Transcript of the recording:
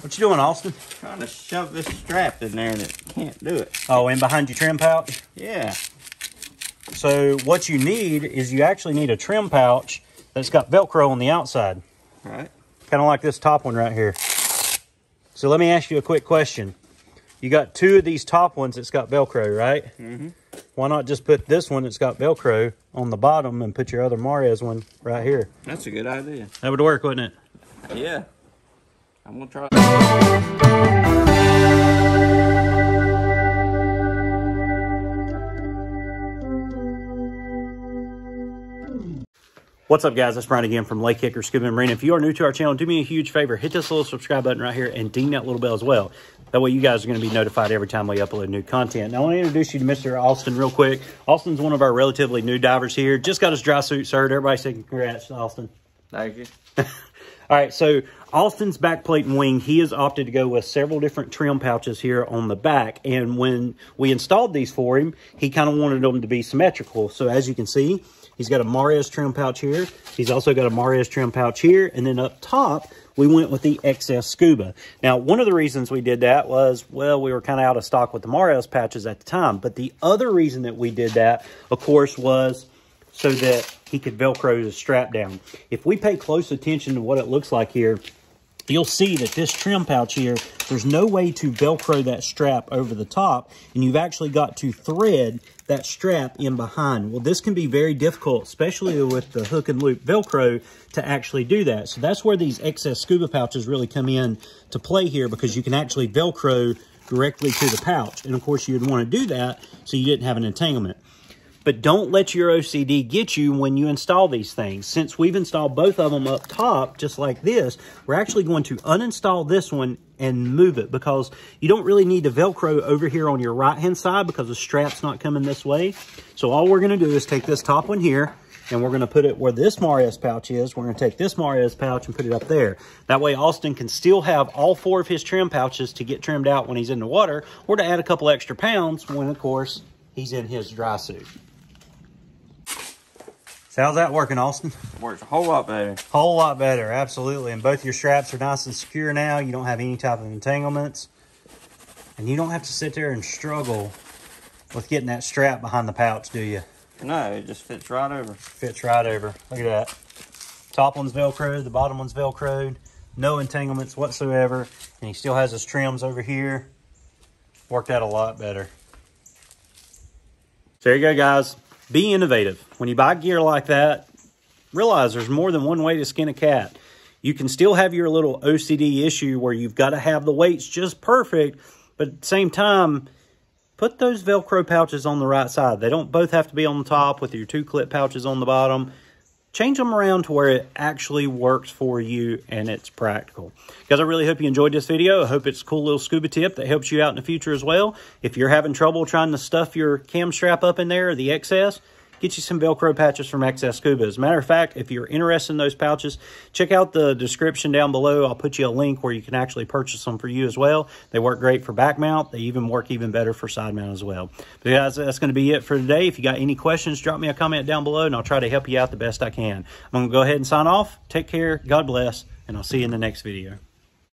What you doing, Austin? Trying to shove this strap in there and it can't do it. Oh, in behind your trim pouch? Yeah. So what you need is you actually need a trim pouch that's got Velcro on the outside. Right. Kind of like this top one right here. So let me ask you a quick question. You got two of these top ones that's got Velcro, right? Mm-hmm. Why not just put this one that's got Velcro on the bottom and put your other Mares one right here? That's a good idea. That would work, wouldn't it? Yeah. I'm gonna try. What's up, guys? It's Bryan again from Lake Hickory Scuba and Marina. If you are new to our channel, do me a huge favor. Hit this little subscribe button right here and ding that little bell as well. That way you guys are going to be notified every time we upload new content. Now, I want to introduce you to Mr. Austin real quick. Austin's one of our relatively new divers here. Just got his dry suit sir. Everybody say congrats, Austin. Thank you. All right, so Austin's back plate and wing, he has opted to go with several different trim pouches here on the back. And when we installed these for him, he kind of wanted them to be symmetrical. So as you can see, he's got a Mares trim pouch here. He's also got a Mares trim pouch here. And then up top, we went with the XS Scuba. Now, one of the reasons we did that was, well, we were kind of out of stock with the Mares patches at the time. But the other reason that we did that, of course, was so that he could Velcro the strap down. If we pay close attention to what it looks like here, you'll see that this trim pouch here, there's no way to Velcro that strap over the top, and you've actually got to thread that strap in behind. Well, this can be very difficult, especially with the hook and loop Velcro, to actually do that. So that's where these XS Scuba pouches really come in to play here, because you can actually Velcro directly to the pouch. And of course, you'd want to do that so you didn't have an entanglement. But don't let your OCD get you when you install these things. Since we've installed both of them up top, just like this, we're actually going to uninstall this one and move it because you don't really need to Velcro over here on your right-hand side because the strap's not coming this way. So all we're going to do is take this top one here and we're going to put it where this Mares pouch is. We're to take this Mares pouch and put it up there. That way Austin can still have all four of his trim pouches to get trimmed out when he's in the water or to add a couple extra pounds when, of course, he's in his dry suit. So how's that working, Austin? Works a whole lot better. Whole lot better, absolutely. And both your straps are nice and secure now. You don't have any type of entanglements. And you don't have to sit there and struggle with getting that strap behind the pouch, do you? No, it just fits right over. Fits right over. Look at that. Top one's Velcroed, the bottom one's Velcroed. No entanglements whatsoever. And he still has his trims over here. Worked out a lot better. So there you go, guys. Be innovative. When you buy gear like that, realize there's more than one way to skin a cat. You can still have your little OCD issue where you've got to have the weights just perfect, but at the same time, put those Velcro pouches on the right side. They don't both have to be on the top with your two clip pouches on the bottom. Change them around to where it actually works for you and it's practical. Guys, I really hope you enjoyed this video. I hope it's a cool little scuba tip that helps you out in the future as well. If you're having trouble trying to stuff your cam strap up in there or the XS, get you some Velcro patches from XS Scuba. As a matter of fact, if you're interested in those pouches, check out the description down below. I'll put you a link where you can actually purchase them for you as well. They work great for back mount. They even work even better for side mount as well. But guys, that's going to be it for today. If you got any questions, drop me a comment down below and I'll try to help you out the best I can. I'm going to go ahead and sign off. Take care. God bless. And I'll see you in the next video.